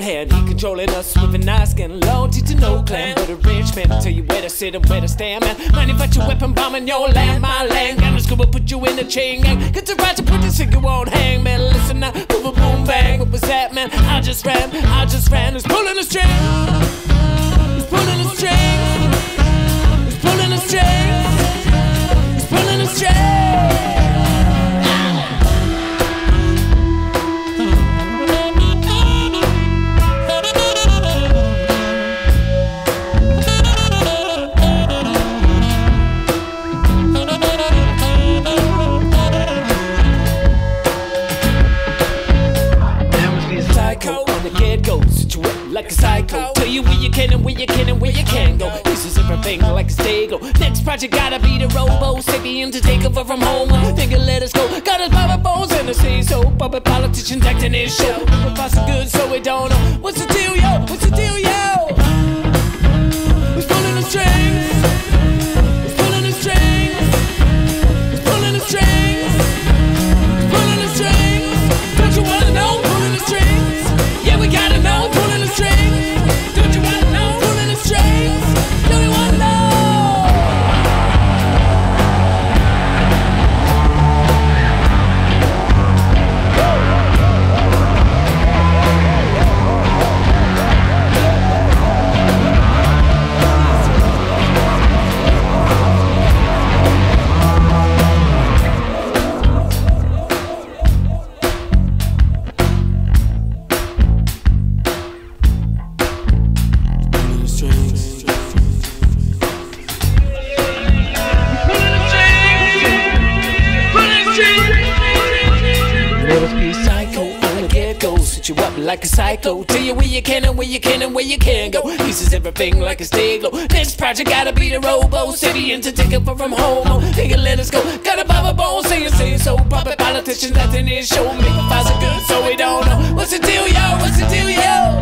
controlling us with an asking loyalty to no clan. But a rich man tell you where to sit and where to stand, man. Manufacture weapon bombing your land, my land. Gonna scuba put you in a chain gang. Get the right to put this in you won't hang, man. Listen now, boom, boom, bang. What was that, man? I just ran, I just ran. Who's pulling the string? Like a psycho. Tell you where you can and where you can and where you can go. This is everything like a stego. Next project gotta be the robo. Sapien to take over from home. Nigga, let us go. Got us by bones in the sea. So puppet politicians acting his show. We're so good, so we don't know. What's the you up like a psycho. Tell you where you can and where you can and where you can go. This is everything like a stego. Next project gotta be the robo. City into take it from home. Nigga, let us go. Gotta pop a bone, say it, say so. Puppet politicians, nothing is show. Make a fight so good, so we don't know. What's the deal, yo? What's the deal, yo?